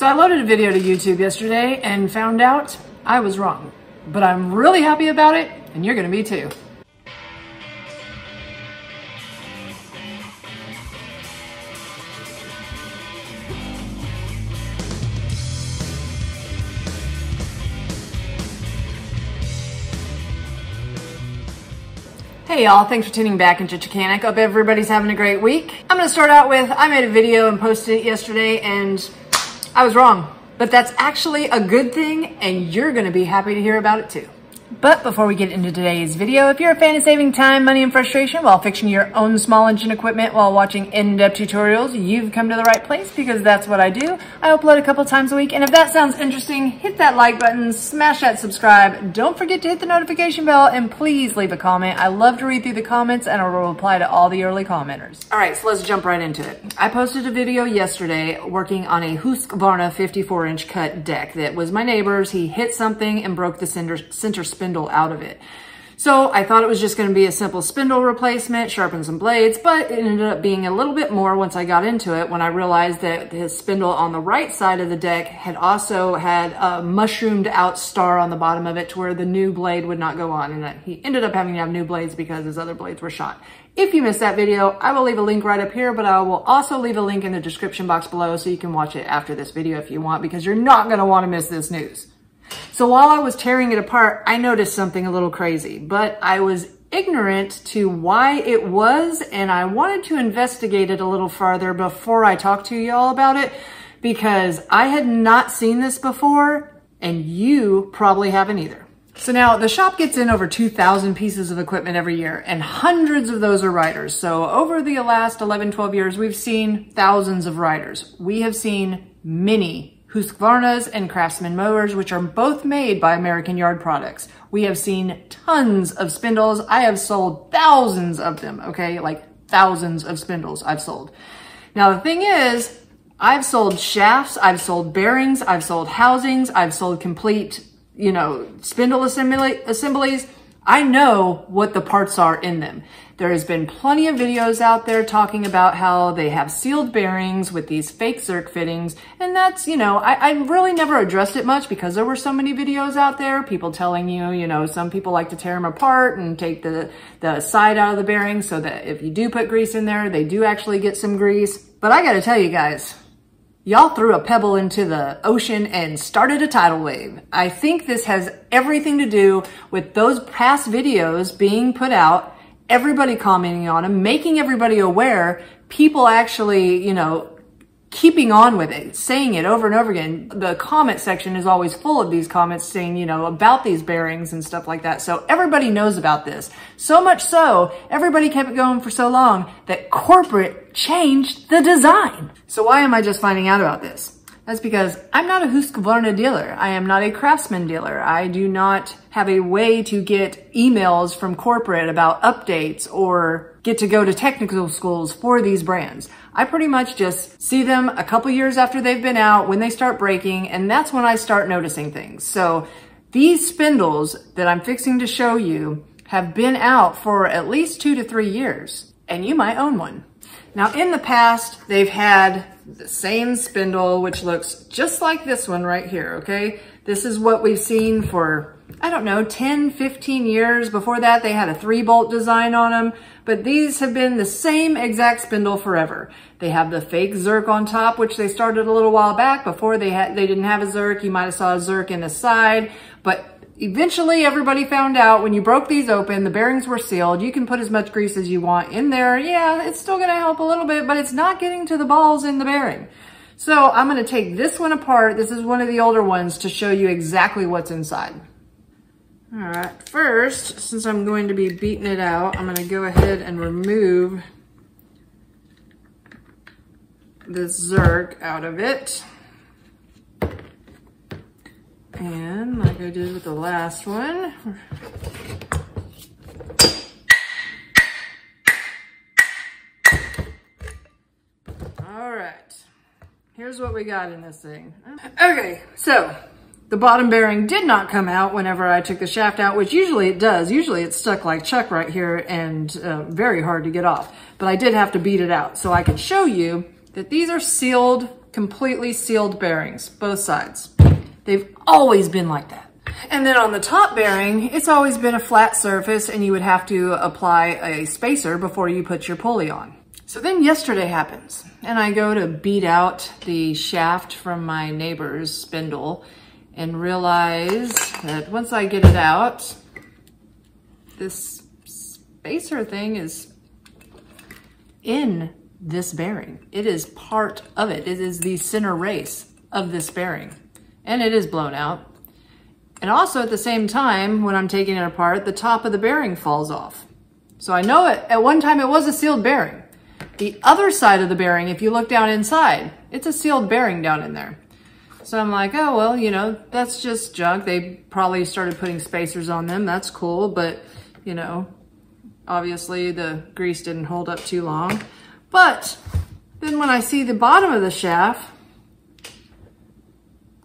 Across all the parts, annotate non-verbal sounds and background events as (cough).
So I loaded a video to YouTube yesterday and found out I was wrong. But I'm really happy about it, and you're gonna be too. Hey y'all, thanks for tuning back into Chickanic. Hope everybody's having a great week. I'm gonna start out with, I made a video and posted it yesterday and I was wrong. But that's actually a good thing and you're gonna be happy to hear about it too. But before we get into today's video, if you're a fan of saving time, money, and frustration while fixing your own small engine equipment while watching in-depth tutorials, you've come to the right place because that's what I do. I upload a couple times a week, and if that sounds interesting, hit that like button, smash that subscribe, don't forget to hit the notification bell, and please leave a comment. I love to read through the comments, and I will reply to all the early commenters. All right, so let's jump right into it. I posted a video yesterday working on a Husqvarna 54-inch cut deck that was my neighbor's. He hit something and broke the center, center spindle out of it. So I thought it was just going to be a simple spindle replacement, sharpen some blades, but it ended up being a little bit more once I got into it when I realized that his spindle on the right side of the deck had also had a mushroomed out star on the bottom of it to where the new blade would not go on. And that he ended up having to have new blades because his other blades were shot. If you missed that video, I will leave a link right up here, but I will also leave a link in the description box below so you can watch it after this video if you want because you're not going to want to miss this news. So while I was tearing it apart, I noticed something a little crazy, but I was ignorant to why it was, and I wanted to investigate it a little farther before I talked to y'all about it, because I had not seen this before, and you probably haven't either. So now the shop gets in over 2,000 pieces of equipment every year and hundreds of those are riders. So over the last 11, 12 years, we've seen thousands of riders. We have seen many Husqvarna's and Craftsman mowers, which are both made by American Yard Products. We have seen tons of spindles. I have sold thousands of them, okay? Like thousands of spindles I've sold. Now the thing is, I've sold shafts, I've sold bearings, I've sold housings, I've sold complete you know, spindle assembly, assemblies, I know what the parts are in them. There has been plenty of videos out there talking about how they have sealed bearings with these fake Zerk fittings. And that's, you know, I, I really never addressed it much because there were so many videos out there, people telling you, you know, some people like to tear them apart and take the, the side out of the bearing so that if you do put grease in there, they do actually get some grease. But I gotta tell you guys, Y'all threw a pebble into the ocean and started a tidal wave. I think this has everything to do with those past videos being put out, everybody commenting on them, making everybody aware, people actually, you know, keeping on with it, saying it over and over again. The comment section is always full of these comments saying, you know, about these bearings and stuff like that. So everybody knows about this. So much so, everybody kept it going for so long that corporate changed the design. So why am I just finding out about this? That's because I'm not a Husqvarna dealer. I am not a craftsman dealer. I do not have a way to get emails from corporate about updates or get to go to technical schools for these brands. I pretty much just see them a couple years after they've been out when they start breaking and that's when I start noticing things. So these spindles that I'm fixing to show you have been out for at least two to three years and you might own one. Now in the past, they've had the same spindle, which looks just like this one right here, okay? This is what we've seen for, I don't know, 10, 15 years. Before that, they had a three bolt design on them, but these have been the same exact spindle forever. They have the fake Zerk on top, which they started a little while back. Before they had, they didn't have a Zerk. You might have saw a Zerk in the side, but eventually everybody found out when you broke these open, the bearings were sealed. You can put as much grease as you want in there. Yeah, it's still gonna help a little bit, but it's not getting to the balls in the bearing. So I'm gonna take this one apart. This is one of the older ones to show you exactly what's inside. All right, first, since I'm going to be beating it out, I'm gonna go ahead and remove this Zerk out of it. And like I did with the last one, all right, here's what we got in this thing. Okay, so the bottom bearing did not come out whenever I took the shaft out, which usually it does. Usually it's stuck like Chuck right here and uh, very hard to get off. But I did have to beat it out so I could show you that these are sealed completely sealed bearings, both sides. They've always been like that. And then on the top bearing, it's always been a flat surface and you would have to apply a spacer before you put your pulley on. So then yesterday happens and I go to beat out the shaft from my neighbor's spindle and realize that once I get it out, this spacer thing is in this bearing. It is part of it. It is the center race of this bearing and it is blown out. And also at the same time, when I'm taking it apart, the top of the bearing falls off. So I know it, at one time it was a sealed bearing. The other side of the bearing, if you look down inside, it's a sealed bearing down in there. So I'm like, oh, well, you know, that's just junk. They probably started putting spacers on them. That's cool. But, you know, obviously the grease didn't hold up too long. But then when I see the bottom of the shaft,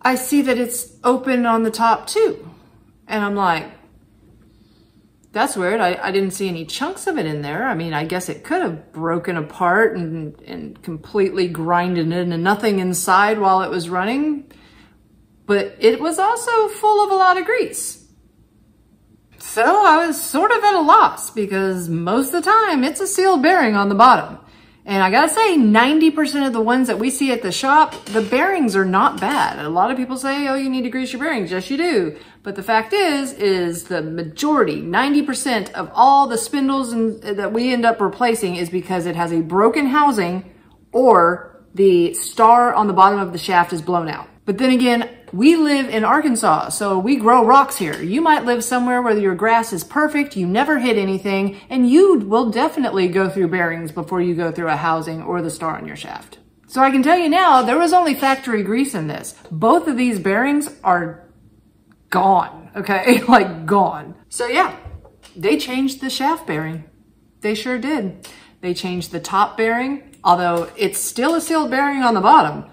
I see that it's open on the top too. And I'm like, that's weird. I, I didn't see any chunks of it in there. I mean, I guess it could have broken apart and, and completely grinded into nothing inside while it was running. But it was also full of a lot of grease. So I was sort of at a loss because most of the time it's a sealed bearing on the bottom. And I gotta say, 90% of the ones that we see at the shop, the bearings are not bad. A lot of people say, oh, you need to grease your bearings. Yes, you do. But the fact is, is the majority, 90% of all the spindles and, uh, that we end up replacing is because it has a broken housing or the star on the bottom of the shaft is blown out. But then again, we live in Arkansas, so we grow rocks here. You might live somewhere where your grass is perfect, you never hit anything, and you will definitely go through bearings before you go through a housing or the star on your shaft. So I can tell you now, there was only factory grease in this. Both of these bearings are gone, okay? (laughs) like gone. So yeah, they changed the shaft bearing. They sure did. They changed the top bearing, although it's still a sealed bearing on the bottom.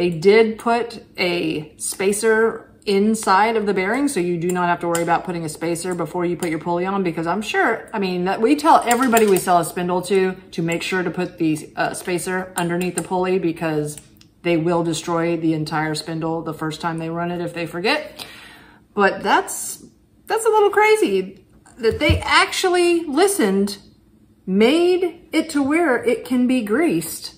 They did put a spacer inside of the bearing, so you do not have to worry about putting a spacer before you put your pulley on because I'm sure, I mean, that we tell everybody we sell a spindle to to make sure to put the uh, spacer underneath the pulley because they will destroy the entire spindle the first time they run it if they forget. But that's, that's a little crazy that they actually listened, made it to where it can be greased.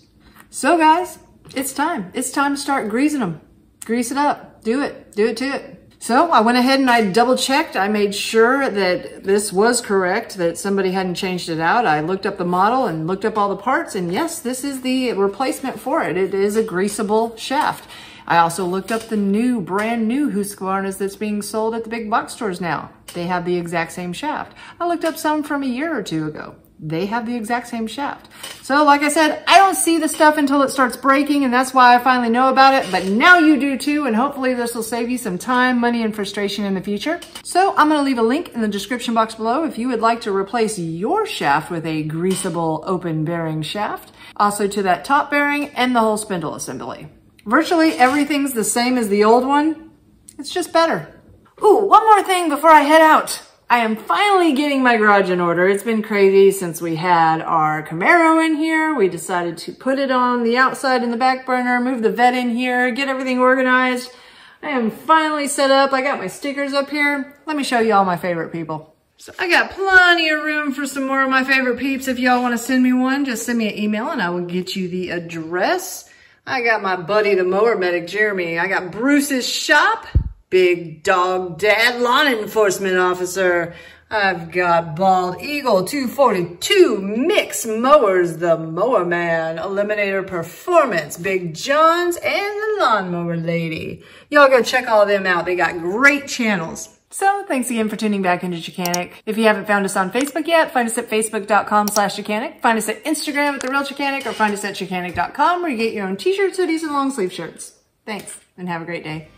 So guys, it's time. It's time to start greasing them. Grease it up. Do it. Do it to it. So I went ahead and I double checked. I made sure that this was correct, that somebody hadn't changed it out. I looked up the model and looked up all the parts and yes, this is the replacement for it. It is a greasable shaft. I also looked up the new, brand new Husqvarnas that's being sold at the big box stores now. They have the exact same shaft. I looked up some from a year or two ago they have the exact same shaft. So like I said, I don't see the stuff until it starts breaking and that's why I finally know about it, but now you do too and hopefully this will save you some time, money, and frustration in the future. So I'm gonna leave a link in the description box below if you would like to replace your shaft with a greasable open bearing shaft. Also to that top bearing and the whole spindle assembly. Virtually everything's the same as the old one. It's just better. Ooh, one more thing before I head out. I am finally getting my garage in order. It's been crazy since we had our Camaro in here. We decided to put it on the outside in the back burner, move the vet in here, get everything organized. I am finally set up. I got my stickers up here. Let me show you all my favorite people. So I got plenty of room for some more of my favorite peeps. If y'all want to send me one, just send me an email and I will get you the address. I got my buddy, the mower medic, Jeremy. I got Bruce's shop. Big Dog Dad Lawn Enforcement Officer. I've got Bald Eagle 242 Mix Mowers, the Mower Man, Eliminator Performance, Big Johns, and the Lawnmower Lady. Y'all go check all of them out. They got great channels. So thanks again for tuning back into Chickanic. If you haven't found us on Facebook yet, find us at facebook.com slash Chickanic. Find us at Instagram at The Real Chickanic or find us at Chickanic.com where you get your own t-shirts, hoodies, and long sleeve shirts. Thanks and have a great day.